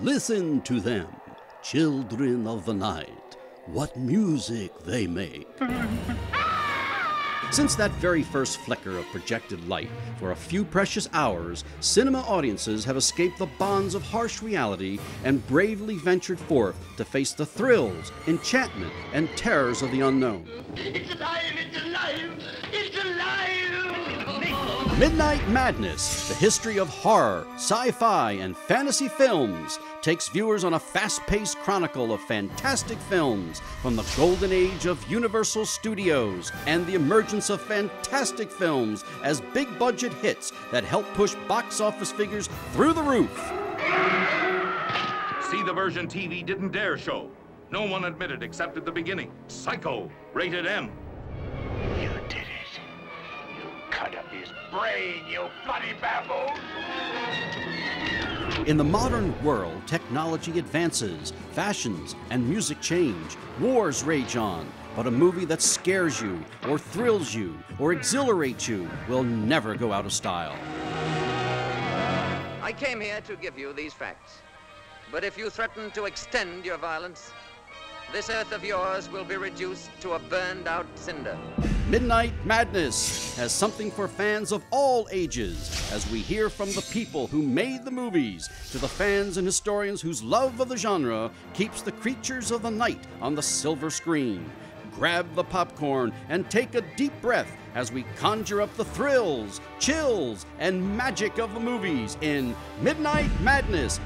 Listen to them, children of the night. What music they make. Since that very first flicker of projected light, for a few precious hours, cinema audiences have escaped the bonds of harsh reality and bravely ventured forth to face the thrills, enchantment, and terrors of the unknown. Midnight Madness, the history of horror, sci fi, and fantasy films, takes viewers on a fast paced chronicle of fantastic films from the golden age of Universal Studios and the emergence of fantastic films as big budget hits that help push box office figures through the roof. See the version TV didn't dare show. No one admitted except at the beginning. Psycho, rated M. brain, you bloody baboon! In the modern world, technology advances, fashions and music change, wars rage on. But a movie that scares you, or thrills you, or exhilarates you will never go out of style. I came here to give you these facts. But if you threaten to extend your violence, this earth of yours will be reduced to a burned out cinder. Midnight Madness has something for fans of all ages as we hear from the people who made the movies to the fans and historians whose love of the genre keeps the creatures of the night on the silver screen. Grab the popcorn and take a deep breath as we conjure up the thrills, chills, and magic of the movies in Midnight Madness